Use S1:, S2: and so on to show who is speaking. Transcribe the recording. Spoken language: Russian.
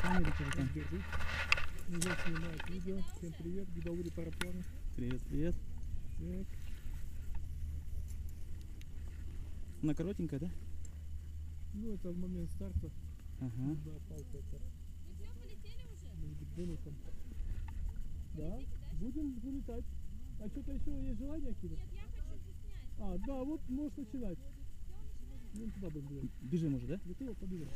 S1: камеру тоже там.
S2: Держи. Меня снимает видео. Всем привет. Гидаури парапланы.
S1: Привет, привет.
S2: Так.
S1: Она коротенькая, да?
S2: Ну, это в момент старта.
S1: Ага.
S2: Да, палка это.
S3: Вы все полетели уже?
S2: может быть, бонусом. Да, будем вылетать. А что-то еще есть желание кидать?
S3: Нет, я хочу снять.
S2: А, да, вот можешь начинать.
S3: Все, начинаем.
S2: Ну, туда будем бежать.
S1: Бежим уже, да?
S2: Готово? Побежим.